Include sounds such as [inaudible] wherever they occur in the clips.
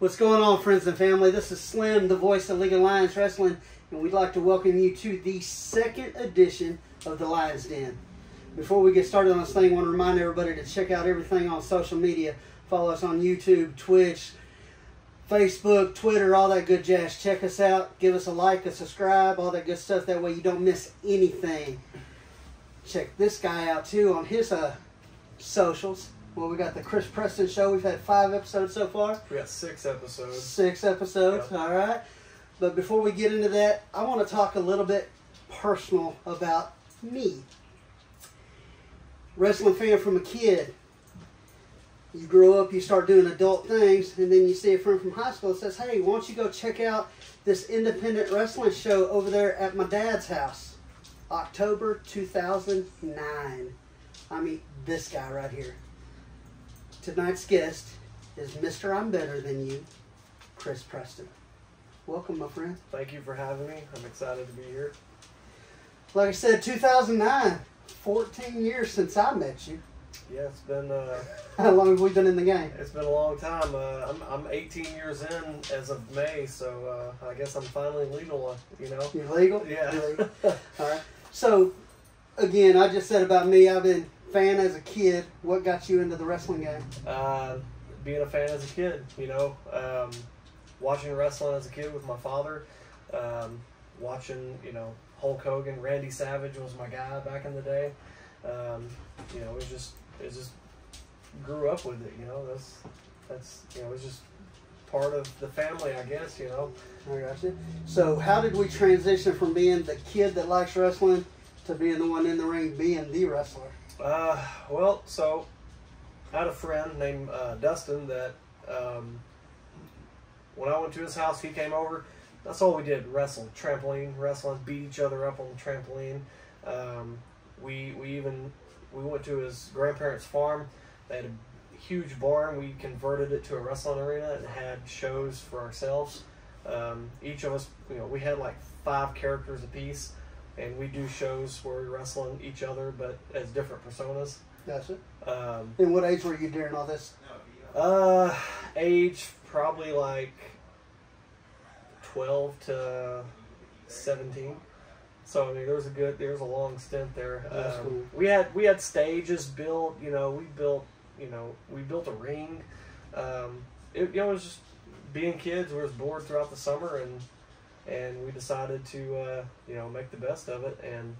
What's going on, friends and family? This is Slim, the voice of League of Lions Wrestling, and we'd like to welcome you to the second edition of the Lions Den. Before we get started on this thing, I want to remind everybody to check out everything on social media. Follow us on YouTube, Twitch, Facebook, Twitter, all that good jazz. Check us out. Give us a like, a subscribe, all that good stuff. That way you don't miss anything. Check this guy out too on his uh, socials. Well, we got the Chris Preston show. We've had five episodes so far. We got six episodes. Six episodes. Yep. All right. But before we get into that, I want to talk a little bit personal about me. Wrestling fan from a kid. You grow up, you start doing adult things, and then you see a friend from high school that says, Hey, why don't you go check out this independent wrestling show over there at my dad's house? October 2009. I meet this guy right here. Tonight's guest is Mr. I'm Better Than You, Chris Preston. Welcome, my friend. Thank you for having me. I'm excited to be here. Like I said, 2009, 14 years since I met you. Yeah, it's been uh, [laughs] How long have we been in the game? it's been a long time. Uh, I'm I'm 18 years in as of May, so uh, I guess I'm finally legal. You know. You legal? Yeah. You legal? [laughs] All right. So, again, I just said about me, I've been fan as a kid. What got you into the wrestling game? uh, being a fan as a kid, you know, um, watching wrestling as a kid with my father, um, watching, you know, Hulk Hogan, Randy Savage was my guy back in the day. Um, you know, it was just, it just grew up with it. You know, that's, that's, you know, it was just part of the family, I guess. You know, I got you. So, how did we transition from being the kid that likes wrestling to being the one in the ring, being the wrestler? Uh, well, so I had a friend named uh, Dustin that um, when I went to his house, he came over. That's all we did: wrestle, trampoline, wrestling, beat each other up on the trampoline. Um, we we even we went to his grandparents' farm. They had a huge barn. We converted it to a wrestling arena and had shows for ourselves. Um, each of us, you know, we had like five characters apiece, and we do shows where we wrestling each other, but as different personas. Gotcha. Um, And what age were you during all this? uh, age probably like twelve to seventeen. So I mean, there was a good, there was a long stint there. That's Um, cool. We had we had stages built. You know, we built, you know, we built a ring. Um, it, you know, it was just being kids. We was bored throughout the summer, and and we decided to uh, you know make the best of it. And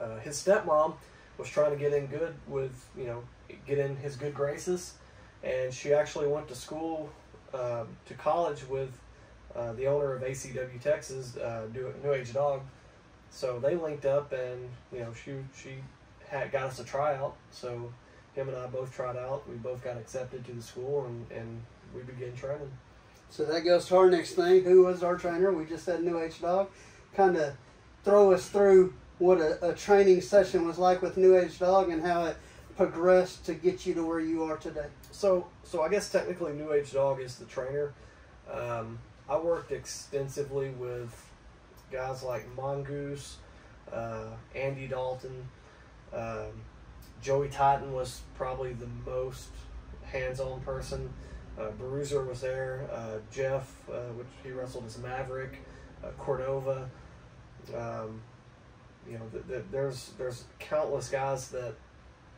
uh, his stepmom was trying to get in good with you know get in his good graces, and she actually went to school um, to college with uh, the owner of ACW Texas, uh, New Age Dog. So they linked up, and you know she she had got us a tryout. So him and I both tried out. We both got accepted to the school, and and we began training. So that goes to our next thing. Who was our trainer? We just said New Age Dog. Kind of throw us through what a, a training session was like with New Age Dog and how it progressed to get you to where you are today. So, so I guess technically New Age Dog is the trainer. Um, I worked extensively with guys like Mongoose, uh, Andy Dalton, um, Joey Titan was probably the most hands-on person. Uh, Bruiser was there. Uh, Jeff, uh, which he wrestled as Maverick, uh, Cordova. Um, you know, th- th- there's there's countless guys that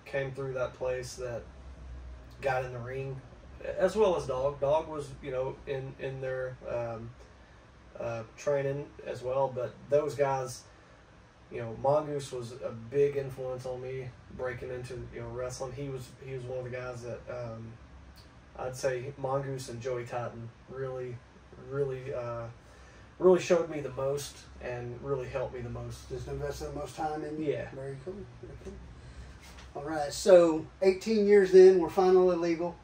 came through that place that got in the ring, as well as Dog. Dog was, you know, in in their um, uh, training as well. But those guys, you know, Mongoose was a big influence on me breaking into you know wrestling. He was he was one of the guys that um, I'd say Mongoose and Joey Titan really, really, uh, really showed me the most and really helped me the most. Just invested the most time in you. Yeah. Very cool. Very cool. All right. So 18 years in, we're finally legal.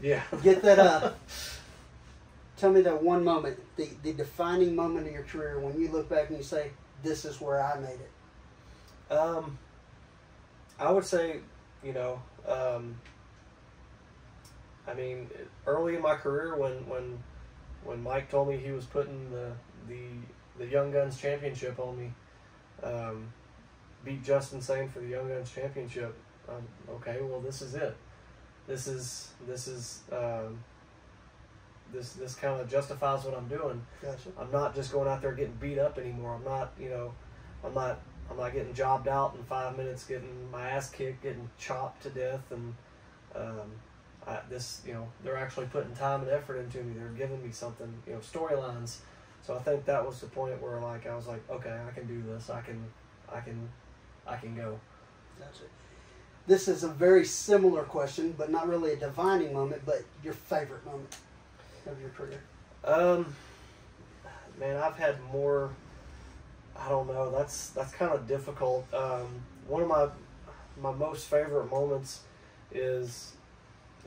Yeah. [laughs] Get that up. [laughs] Tell me that one moment, the, the defining moment of your career when you look back and you say, this is where I made it. Um, I would say, you know, um, I mean, early in my career, when when when Mike told me he was putting the the the Young Guns Championship on me, um, beat Justin Sane for the Young Guns Championship. Um, okay, well, this is it. This is this is um, this this kind of justifies what I'm doing. Gotcha. I'm not just going out there getting beat up anymore. I'm not, you know, I'm not I'm not getting jobbed out in five minutes, getting my ass kicked, getting chopped to death, and um, I, this, you know, they're actually putting time and effort into me. They're giving me something, you know, storylines. So I think that was the point where like I was like, okay, I can do this. I can, I can, I can go. Gotcha. This is a very similar question, but not really a defining moment, but your favorite moment of your career. Um, man, I've had more. I don't know. That's that's kind of difficult. Um, one of my my most favorite moments is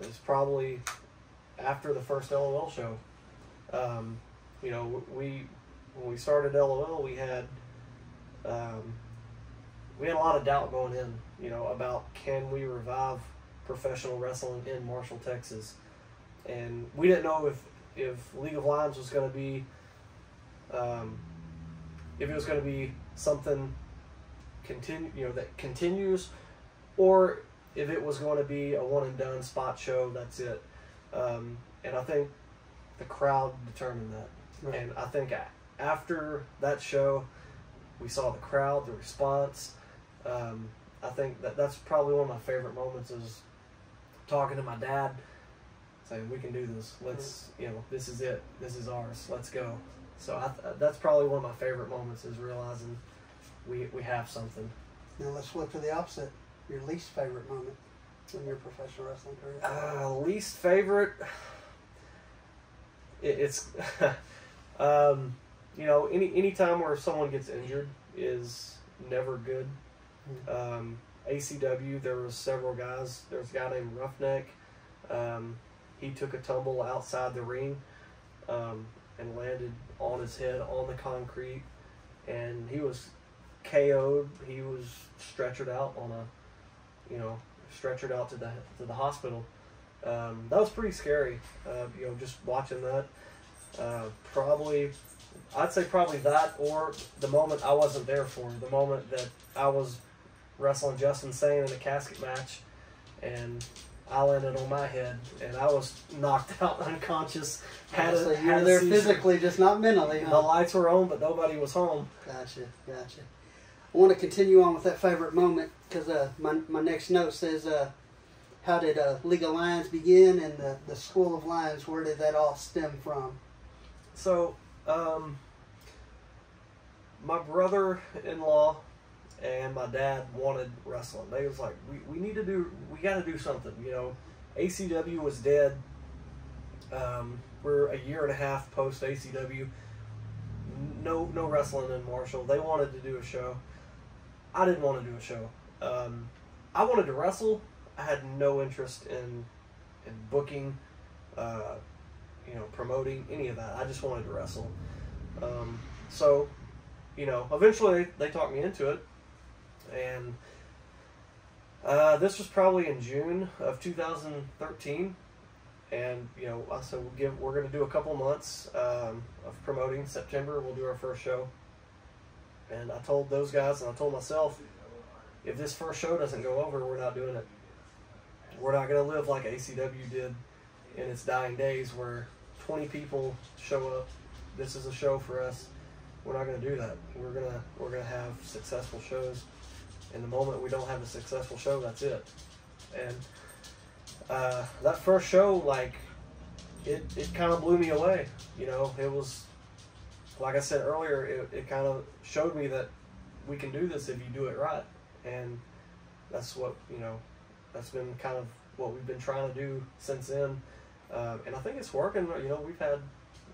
is probably after the first LOL show. Um, you know, we when we started LOL, we had um, we had a lot of doubt going in. You know, about can we revive professional wrestling in Marshall, Texas, and we didn't know if if League of Lions was going to be um, if it was going to be something continue you know that continues or if it was going to be a one and done spot show that's it. Um, and I think the crowd determined that. Right. and I think after that show we saw the crowd the response. Um, I think that that's probably one of my favorite moments is talking to my dad saying we can do this. Let's you know this is it. This is ours. Let's go. So I th- that's probably one of my favorite moments is realizing we we have something. Now let's flip to the opposite. Your least favorite moment in your professional wrestling career. uh, least favorite? It, it's [laughs] um, you know any any time where someone gets injured is never good. Um, ACW there was several guys there was a guy named Roughneck um, he took a tumble outside the ring um, and landed on his head on the concrete and he was KO'd he was stretchered out on a you know stretchered out to the to the hospital. Um, that was pretty scary uh, you know just watching that. Uh, probably I'd say probably that or the moment I wasn't there for the moment that I was wrestling Justin Sane in a casket match and I landed on my head and I was knocked [laughs] out unconscious. Had so a, had a there physically, just not mentally. the lights were on but nobody was home. Gotcha, gotcha. I want to continue on with that favorite moment because uh, my, my next note says, uh, how did uh, League of Lions begin and the, the School of Lions, where did that all stem from? So, um, my brother-in-law and my dad wanted wrestling. They was like, we, we need to do, we got to do something. You know, ACW was dead. Um, we're a year and a half post ACW. No, no wrestling in Marshall. They wanted to do a show. I didn't want to do a show. Um, I wanted to wrestle. I had no interest in in booking. Uh, you know, promoting any of that. I just wanted to wrestle. Um, so, you know, eventually they, they talked me into it, and uh, this was probably in June of 2013. And you know, I said we'll give we're going to do a couple months um, of promoting. September we'll do our first show. And I told those guys, and I told myself, if this first show doesn't go over, we're not doing it. We're not going to live like ACW did in its dying days where 20 people show up. This is a show for us. We're not going to do that. We're going to we're going to have successful shows. And the moment we don't have a successful show that's it. And uh, that first show like it, it kind of blew me away you know? It was like i said earlier it, it kind of showed me that we can do this if you do it right and that's what you know that's been kind of what we've been trying to do since then um, and I think it's working. You know, we've had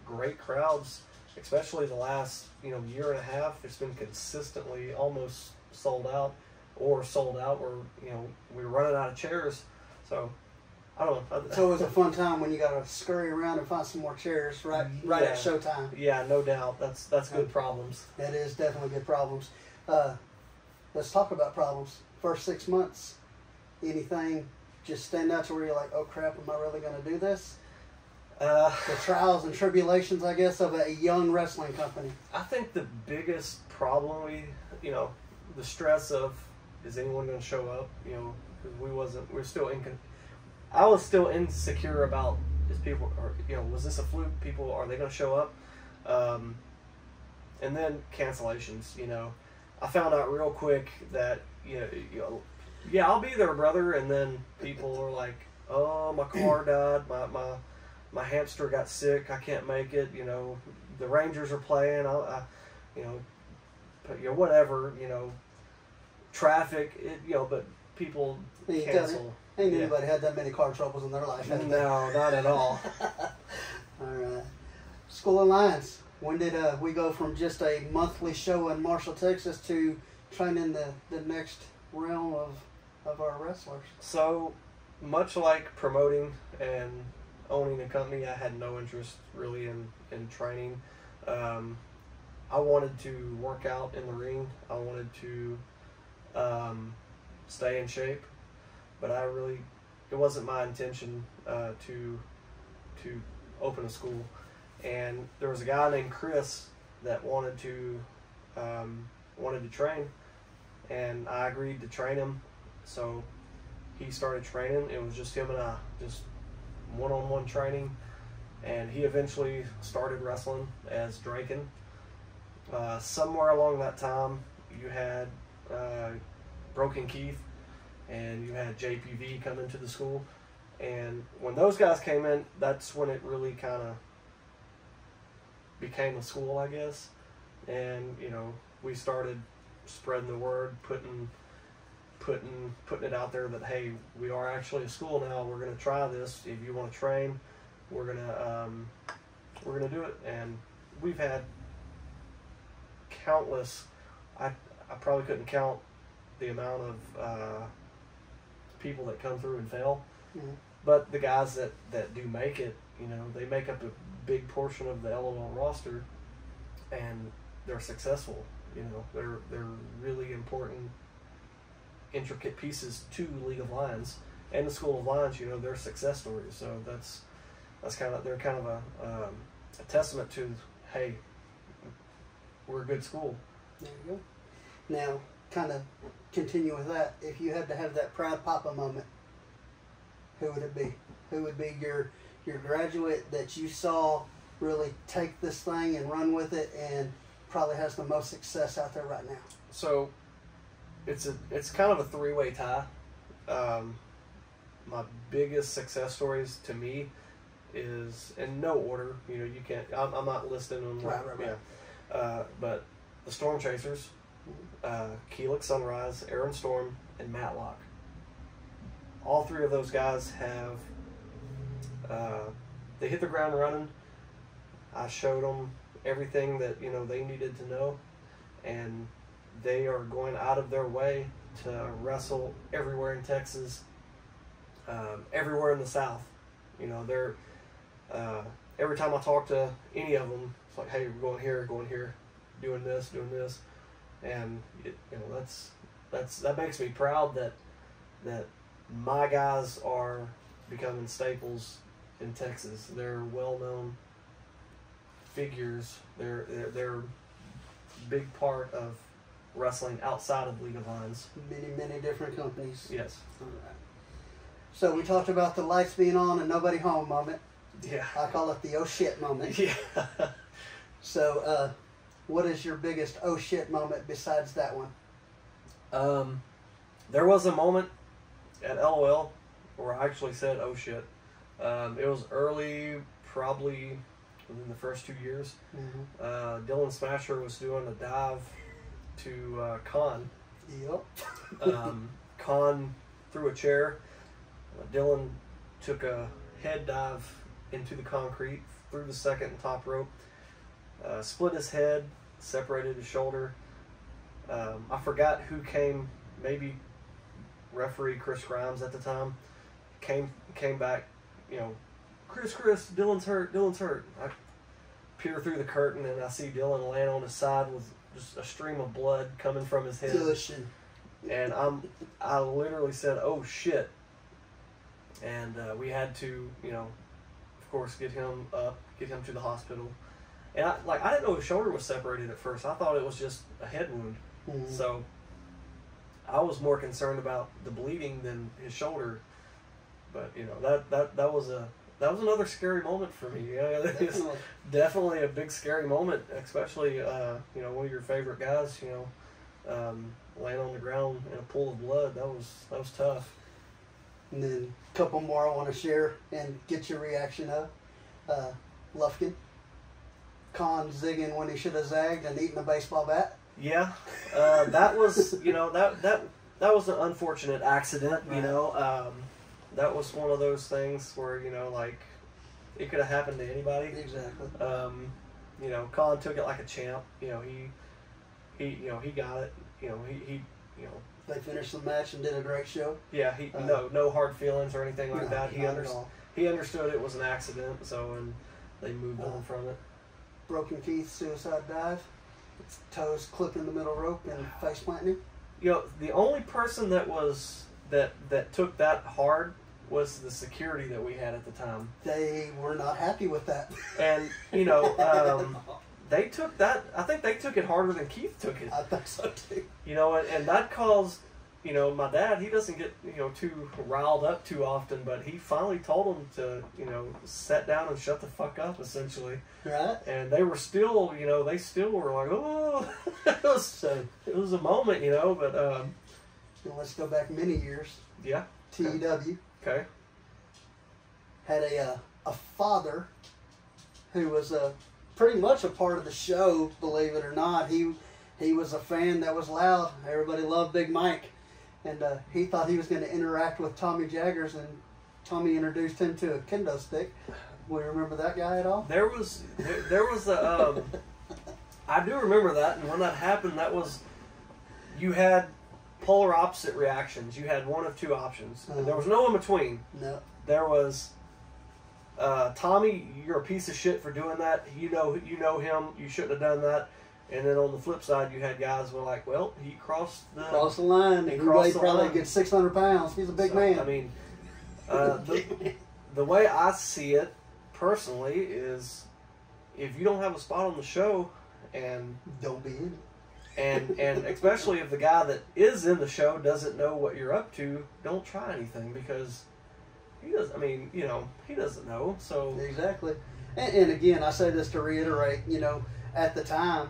great crowds, especially the last you know year and a half. It's been consistently almost sold out or sold out, or you know we're running out of chairs. So I don't know. It's always a fun time when you got to scurry around and find some more chairs right right at Yeah. showtime. yeah, no doubt. That's that's good problems. That is definitely good problems. Uh, let's talk about problems. First six months, anything just stand out to where you're like, oh crap, am I really going to do this? Uh, The trials and tribulations, I guess, of a young wrestling company. I think the biggest problem we, you know, the stress of is anyone going to show up? You know, 'cause we wasn't. We're still in. I was still insecure about is people or you know was this a fluke? People are they going to show up? Um, and then cancellations. You know, I found out real quick that you know, you know yeah I'll be there, brother. And then people are like, oh my car died, my my my hamster got sick, I can't make it. You know, the Rangers are playing. I, I you know, but, you know whatever. You know, traffic. It, you know, but people cancel. Ain't Yeah. anybody had that many car troubles in their life. No, not at all. [laughs] All right. School of Lions. When did uh, we go from just a monthly show in Marshall, Texas, to training the, the next realm of of our wrestlers? So, much like promoting and owning a company, I had no interest really in, in training. Um, I wanted to work out in the ring. I wanted to um, stay in shape, but I really it wasn't my intention uh, to to open a school. And there was a guy named Chris that wanted to um, wanted to train, and I agreed to train him. So he started training. It was just him and I, just one on one training. And he eventually started wrestling as Draken. Uh, somewhere along that time, you had uh, Broken Keith and you had JPV come into the school. And when those guys came in, that's when it really kind of became a school, I guess. And, you know, we started spreading the word, putting putting putting it out there that hey, we are actually a school now. We're gonna try this. If you want to train, we're gonna um, we're gonna do it. And we've had countless. I I probably couldn't count the amount of uh, people that come through and fail. Mhm. But the guys that that do make it, you know, they make up a big portion of the LOL roster, and they're successful. You know, they're they're really important, intricate pieces to League of Lions and the School of Lions. You know, they're success stories. So that's that's kind of they're kind of a um, a testament to hey, we're a good school. There you go. Now, kind of continue with that. If you had to have that proud papa moment, who would it be? Who would be your your graduate that you saw really take this thing and run with it and probably has the most success out there right now? So it's a it's kind of a three way tie. Um, my biggest success stories to me is in no order. You know, you can't. I'm, I'm not listing them. Right, right, right. Yeah. Uh, but the Storm Chasers, uh, Keelik Sunrise, Aaron Storm, and Matlock. All three of those guys have. Uh, they hit the ground running. I showed them everything that you know they needed to know, and they are going out of their way to wrestle everywhere in Texas, um, everywhere in the South. You know, they're uh, every time I talk to any of them, it's like, hey, we're going here, going here, doing this, doing this, and you know that's that's that makes me proud that that my guys are becoming staples in Texas. They're well known figures. They're they're they're a big part of wrestling outside of League of Lions. Many, many different companies. Yes. All right. So we talked about the lights being on and nobody home moment. Yeah. I call it the oh shit moment. [laughs] Yeah. So, uh, what is your biggest oh shit moment besides that one? Um, there was a moment at LOL where I actually said, "Oh shit." Um, it was early, probably within the first two years. Mm-hmm. Uh, Dylan Smasher was doing a dive to uh, Khan. Yep. Um, [laughs] Khan threw a chair. Uh, Dylan took a head dive into the concrete through the second and top rope. Uh, split his head, separated his shoulder. Um, I forgot who came. Maybe referee Chris Grimes at the time came came back. You know, Chris, Chris, Dylan's hurt. Dylan's hurt. I peer through the curtain and I see Dylan laying on his side with just a stream of blood coming from his head and I'm I literally said, "Oh shit!" And uh, we had to, you know, of course, get him up, get him to the hospital. And I like I didn't know his shoulder was separated at first. I thought it was just a head wound. Mhm. So I was more concerned about the bleeding than his shoulder. But you know that that that was a, that was another scary moment for me. Yeah, it Definitely. a big scary moment, especially uh, you know one of your favorite guys. You know, um, laying on the ground in a pool of blood. That was that was tough. And then a couple more I want to share and get your reaction of. Uh, Lufkin. Con zigging when he should have zagged and eating a baseball bat. Yeah, uh, that was you know that that that was an unfortunate accident. You Right. know, um, that was one of those things where you know like it could have happened to anybody. Exactly. Um, you know, Colin took it like a champ. You know, he he you know he got it. You know, he, he you know They finished the match and did a great show. yeah he Uh, no no hard feelings or anything like No, that. He not at under, he understood it was an accident. So and they moved Uh, on from it. Broken Keith, suicide dive. Toes clipping the middle rope and face planting you know the only person that was that that took that hard was the security that we had at the time They were not happy with that. and you know [laughs] um, they took that i think they took it harder than keith took it I think so too. you know and, and that caused you know my dad he doesn't get you know too riled up too often but he finally told him to you know sit down and shut the fuck up essentially Right? and they were still you know they still were like oh [laughs] it was it was a moment you know but um, let's go back many years. yeah TEW okay had a uh, a father who was a pretty much a part of the show. Believe it or not, he he was a fan that was loud. Everybody loved Big Mike, and uh, he thought he was going to interact with Tommy Jaggers, and Tommy introduced him to a kendo stick. We remember that guy at all? There was there, there was a um, I do remember that, and when that happened, that was you had polar opposite reactions. You had one of two options. Uh-huh. There was no in between. No. There was uh, Tommy, you're a piece of shit for doing that. You know you know him. You shouldn't have done that. And then on the flip side, you had guys who were like, "Well, he crossed the Cross the line. He He crossed weighed the probably line. good 600 pounds. He's a big So, man. I mean, uh, the, [laughs] the way I see it personally is if you don't have a spot on the show and Don't be in it. And and especially if the guy that is in the show doesn't know what you're up to, don't try anything because he doesn't. I mean, you know, he doesn't know. So Exactly. And, and again, I say this to reiterate, you know, at the time,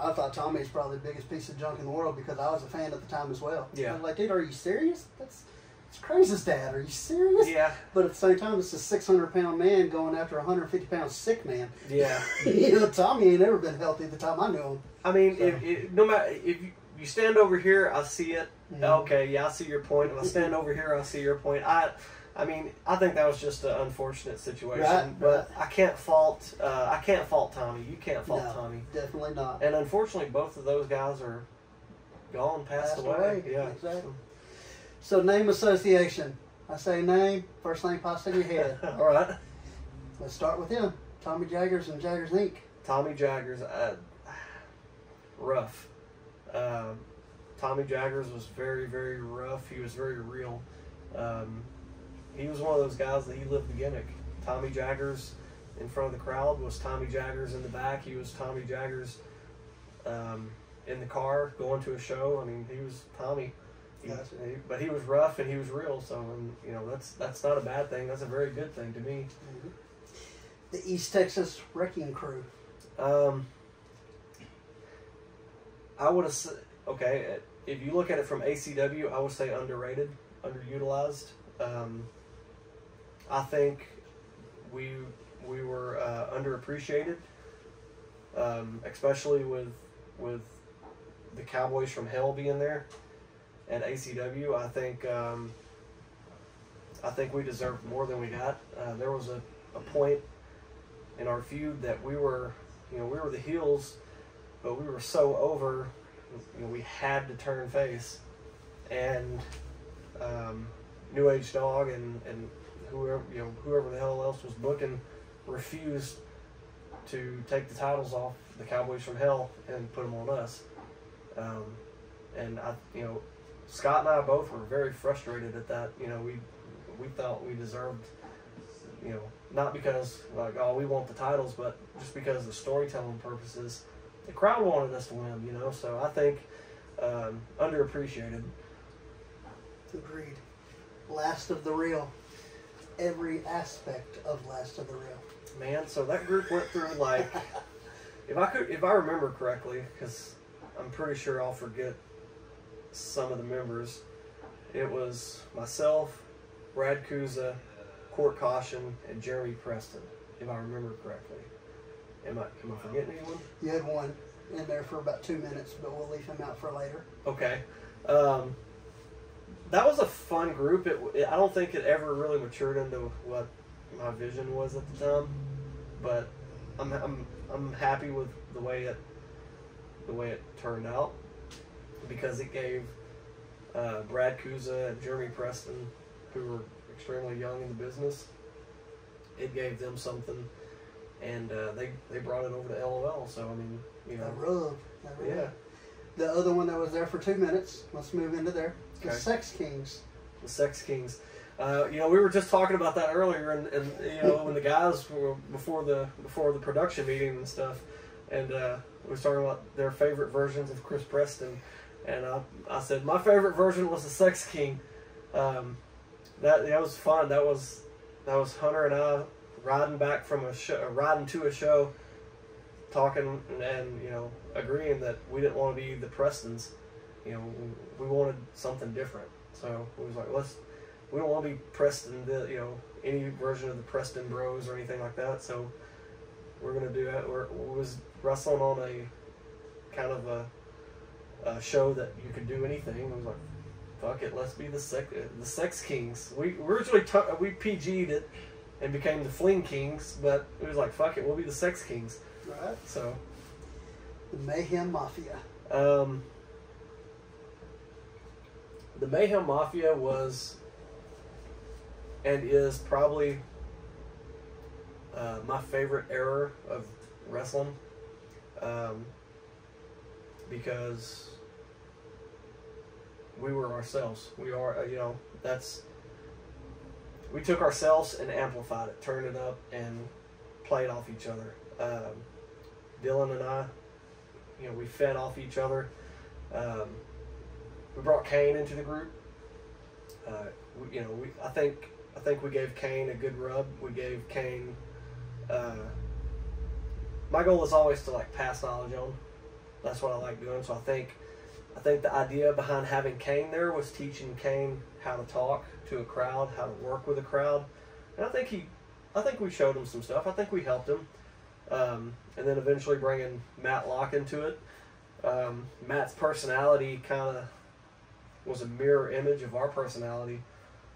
I thought Tommy's probably the biggest piece of junk in the world because I was a fan at the time as well. Yeah. Like, dude, are you serious? That's it's crazy's dad. Are you serious? yeah, But at the same time, it's a 600 pound man going after a 150 pound sick man. yeah. [laughs] you know, Tommy ain't ever been healthy the time I knew him. I mean, So- if, if no matter if you, you stand over here, I see it. Mhm. Okay, yeah, I see your point. If I stand over here, I see your point. I, I mean, I think that was just an unfortunate situation. Right, but I can't fault. Uh, I can't fault Tommy. You can't fault No. Tommy. Definitely not. And unfortunately, both of those guys are gone, passed, Passed away. away, Yeah, exactly. So, name association. I say name, first thing pops in your head. [laughs] All right, Let's start with him. Tommy Jaggers and Jaggers Inc. Tommy Jaggers. Uh, rough. Um, Tommy Jaggers was very, very rough. He was very real. Um, he was one of those guys that he lived the gimmick. Tommy Jaggers in front of the crowd was Tommy Jaggers in the back. He was Tommy Jaggers um, in the car going to a show. I mean, he was Tommy. He, Gotcha. he- but he was rough and he was real. So, and, you know, that's that's not a bad thing. That's a very good thing to me. The East Texas Wrecking Crew. Um, I would have said, okay, if you look at it from ACW, I would say underrated, underutilized. Um, I think we we were uh, underappreciated, um, especially with with the Cowboys from Hell being there at ACW. I think um, I think we deserved more than we got. Uh, there was a, a point in our feud that we were, you know, we were the heels, but we were so over, you know, we had to turn face, and um, New Age Dog and and whoever you know whoever the hell else was booking refused to take the titles off the Cowboys from Hell and put them on us, um, and I you know Scott and I both were very frustrated at that. You know we we thought we deserved you know, not because like oh we want the titles, but just because of the storytelling purposes, the crowd wanted us to win. You know, so I think um, underappreciated. Agreed. Last of the real. every aspect of Last of the Real. Man, so that group went through like, [laughs] if I could, if I remember correctly, because I'm pretty sure I'll forget some of the members. It was myself, Brad Kuza, Court Caution, and Jeremy Preston, if I remember correctly. Am I am I forgetting anyone? You had one in there for about two minutes, but we'll leave him out for later. Okay. Um, that was a fun group. It, it, I don't think it ever really matured into what my vision was at the time, but I'm, I'm, I'm happy with the way it the way it turned out because it gave uh, Brad Kuza and Jeremy Preston, who were extremely young in the business, it gave them something, and uh, they they brought it over to LOL. So I mean, you That know, rub. That rub. yeah, The other one that was there for two minutes. Let's move into there. The Okay. Sex Kings. the Sex Kings. Uh, you know, we were just talking about that earlier, and, and you know, when the guys were before the before the production meeting and stuff, and uh, we were talking about their favorite versions of Chris Preston, and I, I said my favorite version was the Sex King. Um, that that was fun. That was that was Hunter and I riding back from a show, riding to a show, talking and, and you know agreeing that we didn't want to be the Prestons. You know, we wanted something different. So we was like, let's. We don't want to be Preston, the, you know, any version of the Preston Bros or anything like that. So we're gonna do it. We're, we was wrestling on a kind of a, a show that you could do anything. I was like, fuck it, let's be the sex the Sex Kings. We originally we PG'd it and became the Fling Kings, but it was like, fuck it, we'll be the Sex Kings. Right. So. The Mayhem Mafia. Um, the Mayhem Mafia was and is probably uh, my favorite era of wrestling um, because we were ourselves. We are, uh, you know, that's we took ourselves and amplified it, turned it up, and played off each other. Um, Dylan and I, you know, we fed off each other. Um, we brought Kane into the group. Uh, we, you know, we I think I think we gave Kane a good rub. We gave Kane. Uh, my goal is always to like pass knowledge on. That's what I like doing. So I think I think the idea behind having Kane there was teaching Kane how to talk to a crowd, how to work with a crowd, and I think he, I think we showed him some stuff. I think we helped him, um, and then eventually bringing Matt Locke into it. Um, Matt's personality kind of was a mirror image of our personality,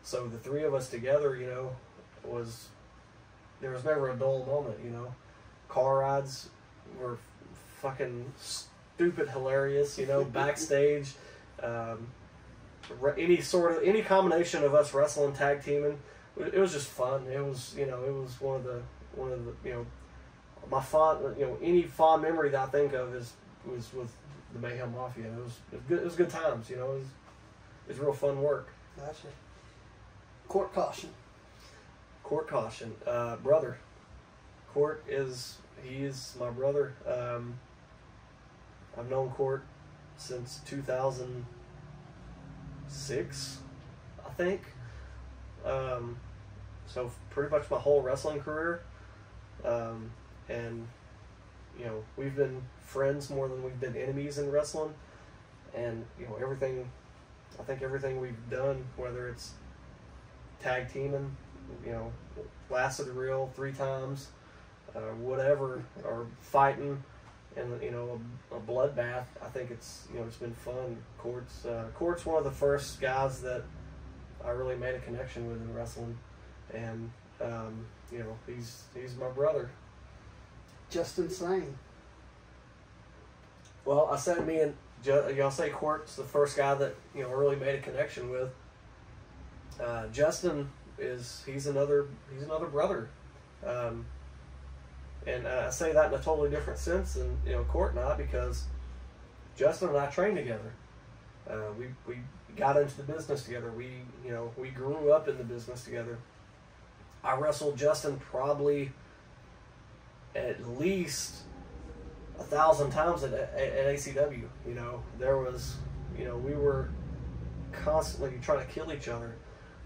so the three of us together, you know, was there was never a dull moment. You know, car rides were fucking stupid hilarious. You know, [laughs] backstage. Um, any sort of any combination of us wrestling tag teaming it was just fun it was you know it was one of the one of the you know my fond you know any fond memory that i think of is was with the mayhem mafia it was it was good, it was good times you know it was, it was real fun work Gotcha. Court Caution. court caution uh, brother court is he is my brother um, i've known court since 2006 i think. Um, so pretty much my whole wrestling career. Um, and you know we've been friends more than we've been enemies in wrestling. And you know everything i think everything we've done whether it's tag teaming you know Last of the Real three times uh, whatever or fighting and you know a, a bloodbath. I think it's you know it's been fun. Court's uh, court's one of the first guys that i really made a connection with in wrestling. And um, you know he's he's my brother. Justin Sane. Well, I said me and y'all say Court's the first guy that you know really made a connection with. Uh, Justin is he's another he's another brother, um, and uh, I say that in a totally different sense than you know Court and I because Justin and I trained together. Uh, we we got into the business together. We you know we grew up in the business together. I wrestled Justin probably at least a thousand times at, at, at ACW. You know, there was, you know, we were constantly trying to kill each other.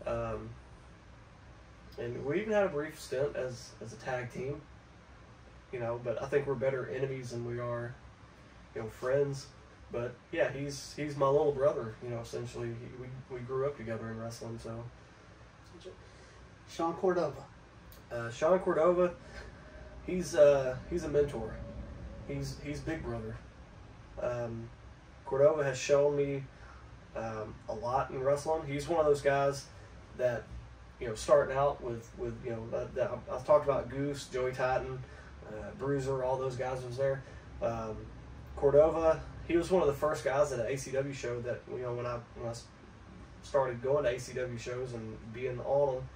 Um, and we even had a brief stint as as a tag team. You know, but I think we're better enemies than we are, you know, friends. But yeah, he's he's my little brother. You know, essentially, he, we we grew up together in wrestling. So Sean Cordova. uh, Sean Cordova, he's uh, he's a mentor. He's he's big brother. Um, Cordova has shown me um, a lot in wrestling. He's one of those guys that you know starting out with with you know that, that I've talked about Goose, Joey Titan, uh, Bruiser, all those guys was there. Um, Cordova, he was one of the first guys at an ACW show that you know when I when I started going to ACW shows and being on them.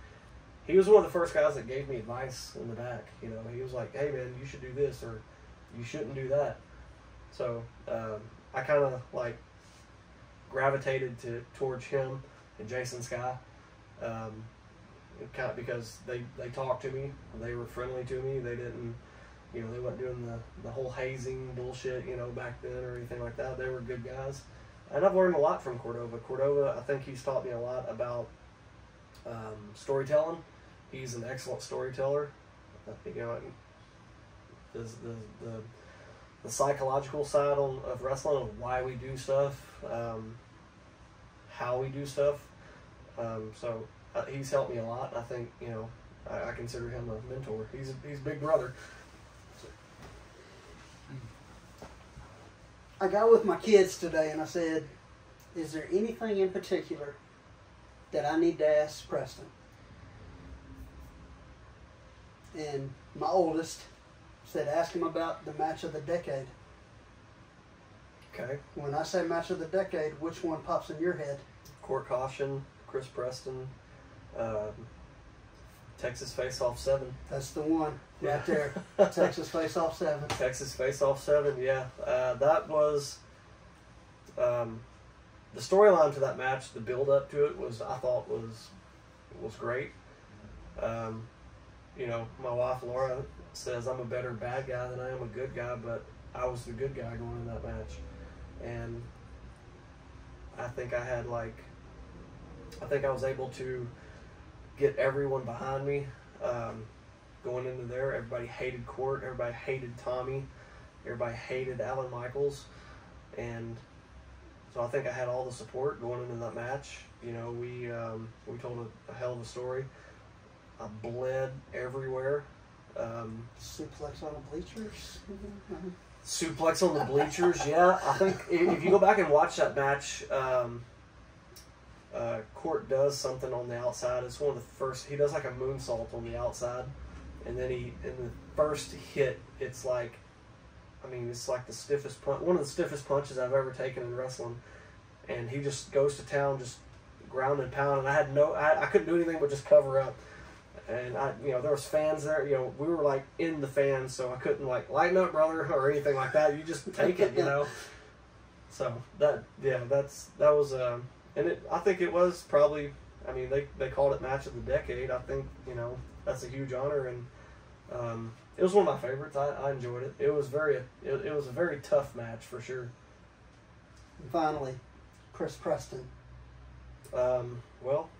He was one of the first guys that gave me advice in the back. You know, he was like, "Hey man, you should do this or you shouldn't do that." So um, I kind of like gravitated to towards him and Jason Sky, um, kind of because they they talked to me, they were friendly to me. They didn't, you know, they weren't doing the the whole hazing bullshit, you know, back then or anything like that. They were good guys, and I've learned a lot from Cordova. Cordova, I think he's taught me a lot about um, storytelling. He's an excellent storyteller. Think, you know, the the the, the psychological side on, of wrestling of why we do stuff, um, how we do stuff. Um, so uh, he's helped me a lot. I think you know I, I consider him a mentor. He's he's big brother. I got with my kids today and I said, "Is there anything in particular that I need to ask Preston?" And my oldest said, "Ask him about the match of the decade." Okay, When I say match of the decade, which one pops in your head? Court Caution, Chris Preston, um, Texas Face Off Seven. That's the one Yeah. right there. [laughs] Texas Face Off Seven. Texas Face Off Seven, yeah. Uh, that was um, the storyline to that match. The build up to it was, I thought, was was great. Um, you know, my wife Laura says I'm a better bad guy than I am a good guy, but I was the good guy going in that match, and I think I had like, I think I was able to get everyone behind me. Um, going into there. Everybody hated Court. Everybody hated Tommy. Everybody hated Alan Michaels, and so I think I had all the support going into that match. You know, we um, we told a, a hell of a story. I bled everywhere. Um, Suplex on the bleachers. suplex on the bleachers. Yeah, I think if you go back and watch that match, um, uh, Court does something on the outside. It's one of the first. He does like a moonsault on the outside, and then he in the first hit, it's like, I mean, it's like the stiffest punch. One of the stiffest punches I've ever taken in wrestling, and he just goes to town, just ground and pound. And I had no, I, I couldn't do anything but just cover up. And I, you know, there was fans there. You know, we were like in the fans, so I couldn't like lighten up, brother, [laughs] or anything like that. You just take it, you [laughs] know. So that, yeah, that's that was, um, and it. I think it was probably. I mean, they they called it match of the decade. I think you know that's a huge honor, and um, it was one of my favorites. I, I enjoyed it. It was very, it, it was a very tough match for sure. And finally, Chris Preston. Um, well,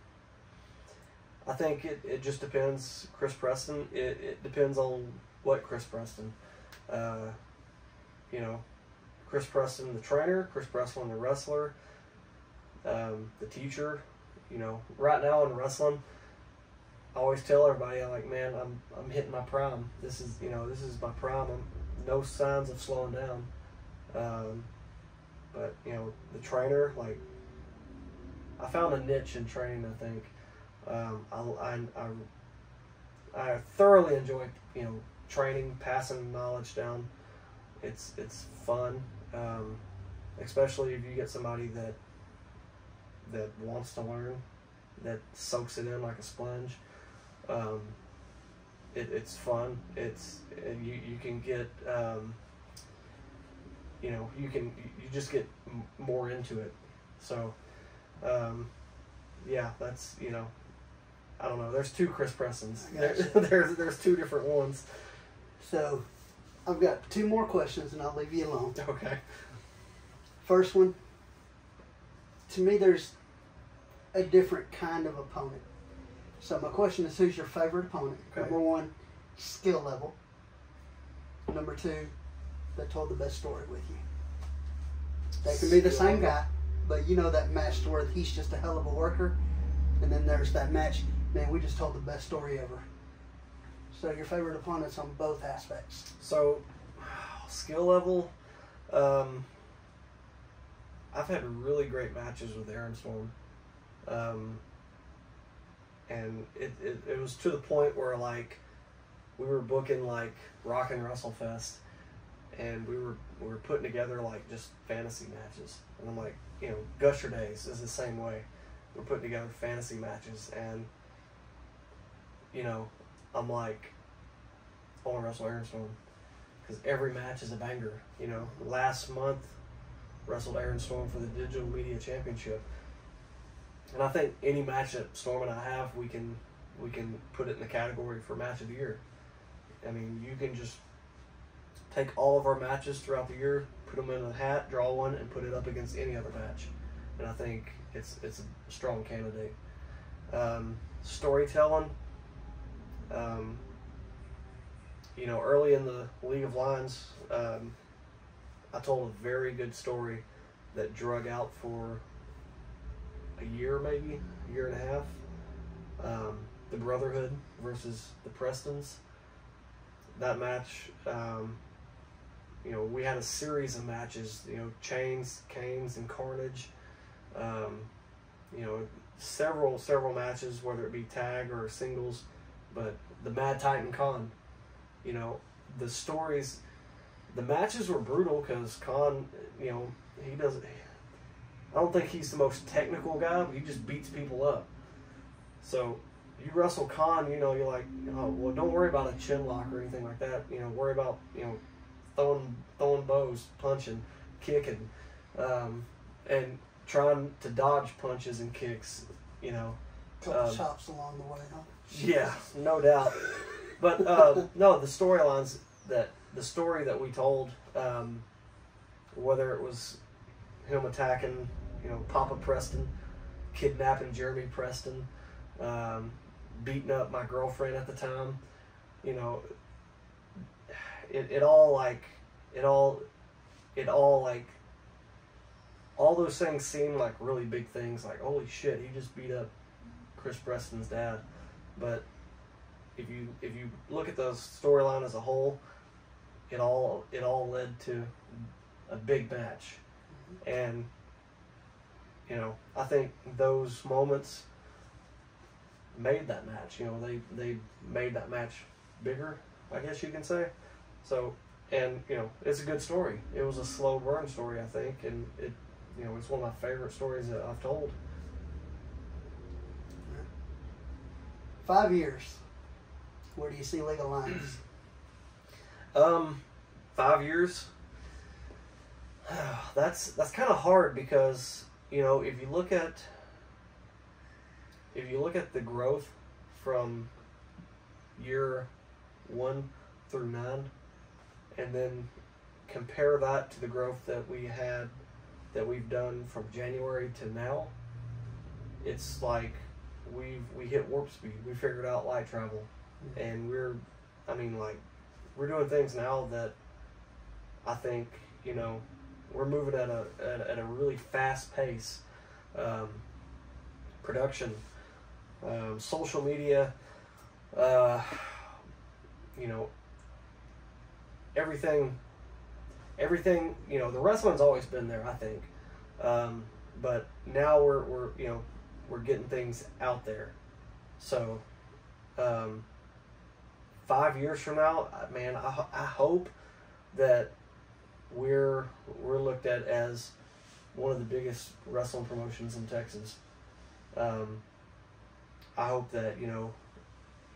I think it, it just depends. Chris Preston, it, it depends on what Chris Preston. Uh, you know, Chris Preston, the trainer, Chris Preston, the wrestler, um, the teacher. You know, right now in wrestling, I always tell everybody, I'm like, man, I'm, I'm hitting my prime. This is, you know, this is my prime. I'm, no signs of slowing down. Um, but, you know, the trainer, like, I found a niche in training. I think um, I, I, I, I thoroughly enjoy you know training, passing knowledge down. It's it's fun, um, especially if you get somebody that that wants to learn, that soaks it in like a sponge. Um, it, it's fun. It's and you you can get um, you know you can you just get m- more into it. So um, yeah, that's you know, I don't know. There's two Chris Prestons. There, [laughs] there's there's two different ones. So, I've got two more questions, and I'll leave you alone. Okay. First one. To me, there's a different kind of opponent. So my question is, who's your favorite opponent? Okay. Number one, skill level. Number two, that told the best story with you. They can be the same guy, but you know that match to where he's just a hell of a worker, and then there's that match. Man, we just told the best story ever. So your favorite opponents on both aspects. So, [sighs] skill level, um, I've had really great matches with Aaron Storm. Um, and it, it, it was to the point where, like, we were booking, like, Rock and Wrestle Fest, and we were, we were putting together, like, just fantasy matches. And I'm like, you know, Gusher Days is the same way. We're putting together fantasy matches, and, you know, I'm like, I want to wrestle Aaron Storm because every match is a banger. You know, last month wrestled Aaron Storm for the Digital Media Championship, and I think any match that Storm and I have, we can we can put it in the category for match of the year. I mean, you can just take all of our matches throughout the year, put them in a hat, draw one, and put it up against any other match, and I think it's it's a strong candidate. Um, storytelling. Um, you know, early in the League of Lions, um, I told a very good story that drug out for a year, maybe a year and a half. Um, the Brotherhood versus the Prestons. That match, um, you know, we had a series of matches. You know, Chains, Canes, and Carnage. Um, you know, several several matches, whether it be tag or singles. But the Mad Titan Khan, you know, the stories, the matches were brutal because Khan, you know, he doesn't. I don't think he's the most technical guy, but he just beats people up. So you wrestle Khan, you know, you're like, oh, well, don't worry about a chin lock or anything like that. You know, worry about you know, throwing throwing bows, punching, kicking, um, and trying to dodge punches and kicks. You know, Couple Um, chops along the way, huh? yeah, no doubt. But uh, [laughs] no, the storylines that the story that we told, um, whether it was him attacking, you know, Papa Preston, kidnapping Jeremy Preston, um, beating up my girlfriend at the time, you know, it, it all like it all it all like all those things seem like really big things like holy shit he just beat up Chris Preston's dad. But if you if you look at the storyline as a whole, it all it all led to a big match, and you know I think those moments made that match. You know they they made that match bigger, I guess you can say. So and you know it's a good story. It was a slow burn story, I think, and it you know it's one of my favorite stories that I've told. Five years. Where do you see League of Lions? Um, five years. [sighs] That's that's kind of hard because you know if you look at if you look at the growth from year one through nine, and then compare that to the growth that we had that we've done from January to now, it's like we've we hit warp speed. We figured out light travel, mm-hmm. and we're, I mean, like we're doing things now that I think you know we're moving at a at, at a really fast pace. Um, production, um, social media, uh, you know, everything. Everything you know, the wrestling's always been there. I think, um, but now we're we're you know we're getting things out there. So, um, five years from now, uh, man, I, I hope that we're we're looked at as one of the biggest wrestling promotions in Texas. Um, I hope that you know,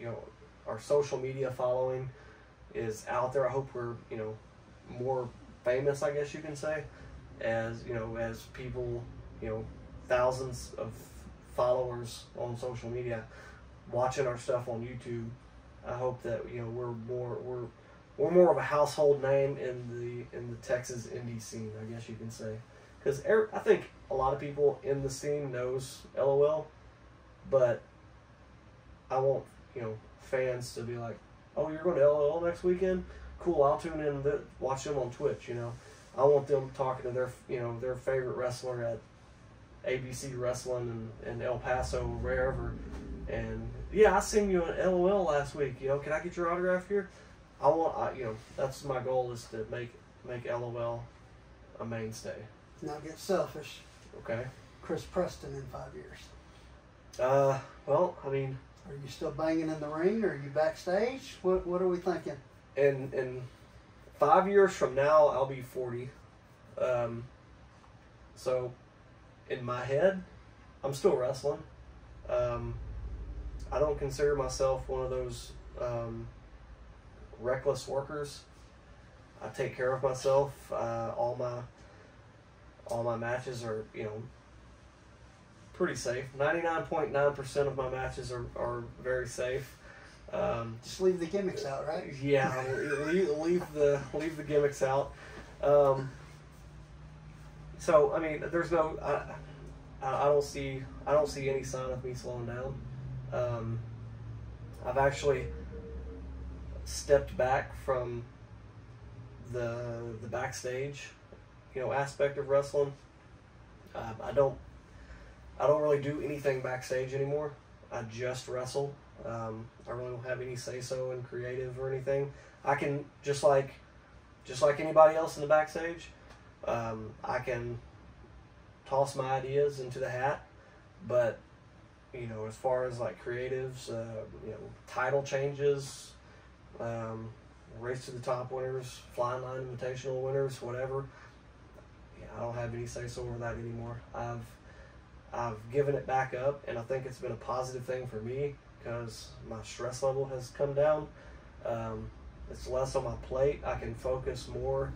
you know, our social media following is out there. I hope we're you know more famous. I guess you can say, as you know, as people you know, thousands of followers on social media watching our stuff on YouTube. I hope that you know we're more we're we're more of a household name in the in the Texas indie scene, I guess you can say, because er, I think a lot of people in the scene knows LOL, but I want you know fans to be like, oh, you're going to LOL next weekend? Cool, I'll tune in and watch them on Twitch. You know, I want them talking to their you know their favorite wrestler at ABC Wrestling and, and El Paso or wherever. And yeah, I seen you on LOL last week. You know, can I get your autograph here? I want, I, you know, that's my goal is to make make LOL a mainstay. Now get selfish. Okay. Chris Preston in five years. Uh, well, I mean, Are you still banging in the ring? Or Are you backstage? What What are we thinking? in in five years from now, I'll be forty. Um, so, in my head, I'm still wrestling. Um, I don't consider myself one of those um, reckless workers. I take care of myself. Uh, all my all my matches are you know pretty safe. Ninety nine point nine percent of my matches are, are very safe. Um, Just leave the gimmicks out, right? yeah, [laughs] leave, leave the leave the gimmicks out. Um, so I mean, there's no. I, I I don't see I don't see any sign of me slowing down. Um, I've actually stepped back from the the backstage, you know, aspect of wrestling. Um, I don't I don't really do anything backstage anymore. I just wrestle. Um, I really don't have any say so in creative or anything. I can just like just like anybody else in the backstage. Um, I can toss my ideas into the hat, but you know, as far as like creatives, uh, you know, title changes, um, race to the top winners, Flying Lion invitational winners, whatever. Yeah, I don't have any say so over that anymore. I've I've given it back up, and I think it's been a positive thing for me because my stress level has come down. Um, it's less on my plate. I can focus more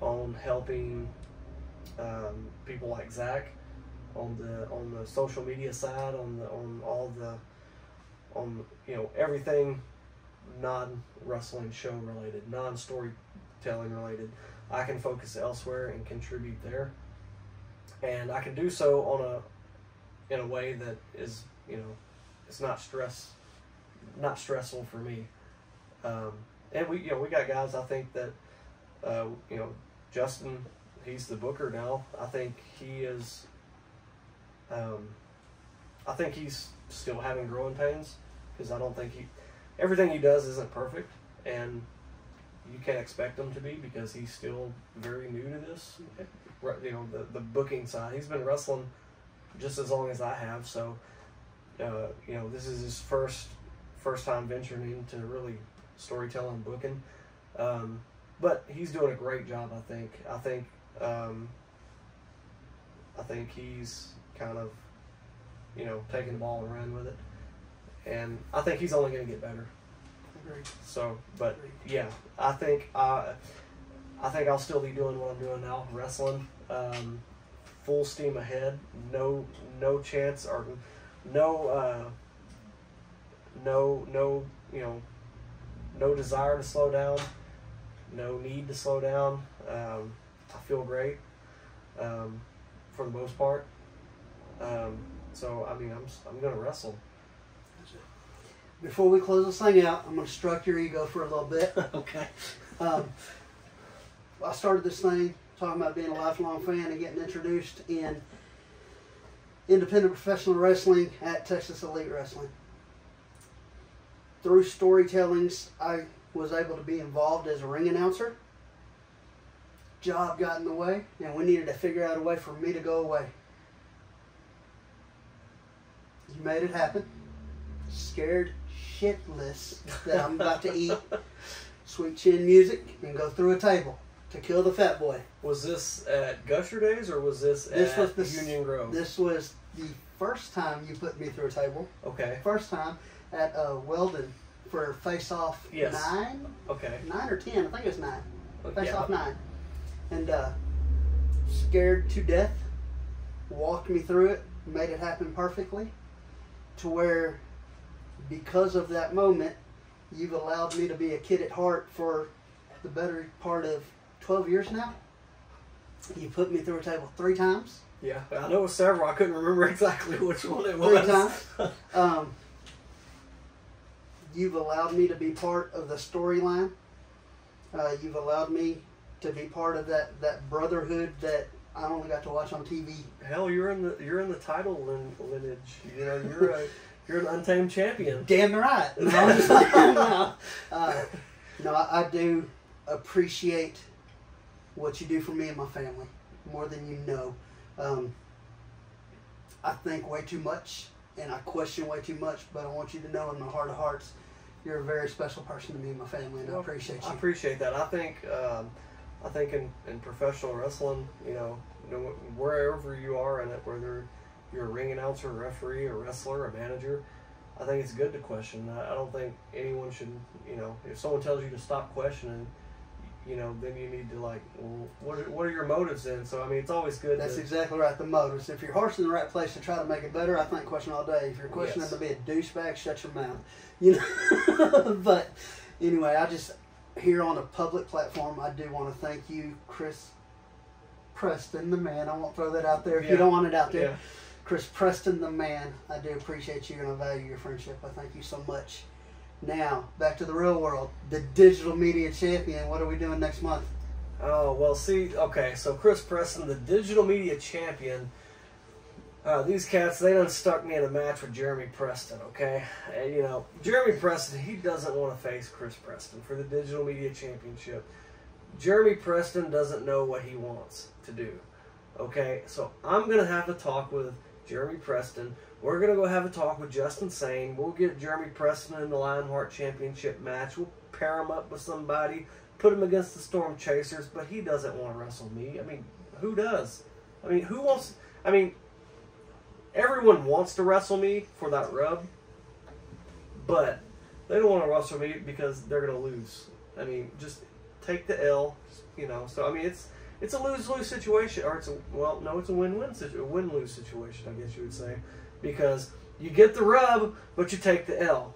on helping um, people like Zach on the on the social media side, on the on all the on you know everything non wrestling show related, non storytelling related. I can focus elsewhere and contribute there, and I can do so on a in a way that is you know it's not stress not stressful for me. Um, and we you know we got guys I think that uh, you know Justin he's the booker now. I think he is. Um, I think he's still having growing pains because I don't think he everything he does isn't perfect and you can't expect him to be because he's still very new to this. You know the the booking side. He's been wrestling just as long as I have, so uh, you know this is his first first time venturing into really storytelling booking. Um, but he's doing a great job. I think. I think. Um, I think he's kind of, you know, taking the ball and running with it, and I think he's only going to get better. Agreed. So, but yeah, I think I, I think I'll still be doing what I'm doing now, wrestling, um, full steam ahead. No, no chance or no, uh, no, no, you know, no desire to slow down, no need to slow down. Um, I feel great, um, for the most part. Um, so I mean, I'm I'm gonna wrestle. Before we close this thing out, I'm going to stroke your ego for a little bit. [laughs] okay. Um, I started this thing talking about being a lifelong fan and getting introduced in independent professional wrestling at Texas Elite Wrestling. Through storytellings, I was able to be involved as a ring announcer. Job got in the way, and we needed to figure out a way for me to go away. You made it happen. Scared shitless that I'm about to eat sweet chin music and go through a table to kill the fat boy. Was this at Gusher Days or was this, This at was the Union Grove? This was the first time you put me through a table. okay. First time at uh, Weldon for Face Off Yes. nine, Okay. nine or ten. I think it was nine. Face Yeah. Off nine, and uh, scared to death. Walked me through it. Made it happen perfectly. To where, because of that moment, you've allowed me to be a kid at heart for the better part of twelve years now. You put me through a table three times. Yeah, I know it was several. I couldn't remember [laughs] exactly which one it was. Three times. [laughs] Um, you've allowed me to be part of the storyline. Uh, you've allowed me to be part of that, that brotherhood that I only got to watch on TV. Hell, you're in the you're in the title lineage. You know, you're a [laughs] you're an untamed champion. Damn right. [laughs] No, I'm just like, no. Uh, no, I, I do appreciate what you do for me and my family more than you know. Um, I think way too much and I question way too much, but I want you to know in my heart of hearts, you're a very special person to me and my family, and I Well, appreciate I appreciate that. I think um, I think in, in professional wrestling, you know, you know, wherever you are in it, whether you're a ring announcer, a referee, a wrestler, a manager, I think it's good to question. I, don't think anyone should, you know, if someone tells you to stop questioning, you know, then you need to like, well, what are, what are your motives then? So I mean, it's always good. That's to, exactly right. The motives. If your heart's in the right place to try to make it better, I think question all day. If you're questioning Yes. to be a douchebag, shut your mouth. [laughs] You know. [laughs] but anyway, I just here on a public platform, I do want to thank you, Chris Preston, the man. I won't throw that out there if you don't want it out there. yeah. Chris Preston, the man. I do appreciate you and I value your friendship. I thank you so much. Now, back to the real world. The digital media champion. What are we doing next month? Oh well, see, okay, so Chris Preston, the digital media champion. Uh, these cats, they done stuck me in a match with Jeremy Preston, okay? And, you know, Jeremy Preston, he doesn't want to face Chris Preston for the digital media championship. Jeremy Preston doesn't know what he wants to do, okay? So I'm going to have to talk with Jeremy Preston. We're going to go have a talk with Justin Sane. We'll get Jeremy Preston in the Lionheart Championship match. We'll pair him up with somebody put him against the Storm Chasers, but he doesn't want to wrestle me. I mean, who does? I mean, who wants? I mean, everyone wants to wrestle me for that rub, but they don't want to wrestle me because they're gonna lose. I mean, just take the L, you know. So I mean, it's it's a lose lose situation, or it's a well, no, it's a win win situation, a win lose situation, I guess you would say, because you get the rub, but you take the L.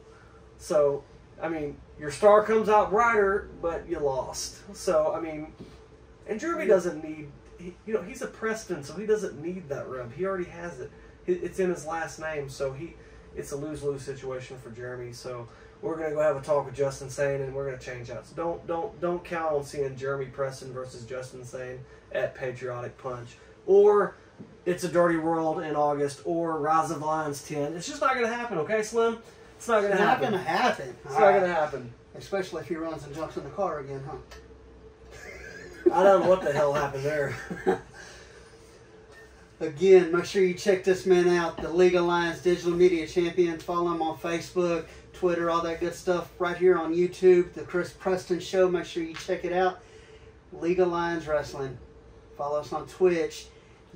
So I mean, your star comes out brighter, but you lost. So I mean, and Jeremy doesn't need, he, you know, he's a Preston, so he doesn't need that rub. He already has it. It- It's in his last name, so he, it's a lose lose situation for Jeremy. So we're gonna go have a talk with Justin Sane, and we're gonna change out. So don't don't don't count on seeing Jeremy Preston versus Justin Sane at Patriotic Punch or. It's a Dirty World in August, or Rise of Lions 10. It's just not going to happen, okay, Slim? It's not going It's to not going to happen. It's not going to happen. Especially if he runs and jumps in the car again, huh? I don't know what the hell happened there. [laughs] Again, make sure you check this man out, the League of Lions Digital Media Champion. Follow him on Facebook, Twitter, all that good stuff. Right here on YouTube, the Chris Preston Show. Make sure you check it out. League of Lions Wrestling. Follow us on Twitch,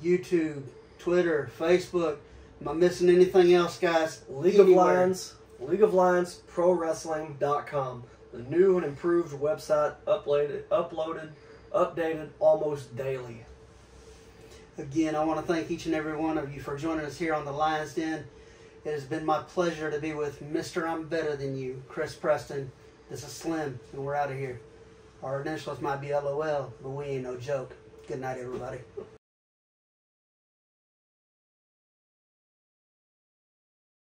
YouTube, Twitter, Facebook. Am I missing anything else, guys? League of Anywhere. Lions, League of Lions Pro Wrestling.com. The new and improved website uploaded, uploaded, updated almost daily. Again, I want to thank each and every one of you for joining us here on the Lions Den. It has been my pleasure to be with Mr. I'm Better Than You, Chris Preston. This is Slim, and we're out of here. Our initials might be LOL, but we ain't no joke. Good night, everybody.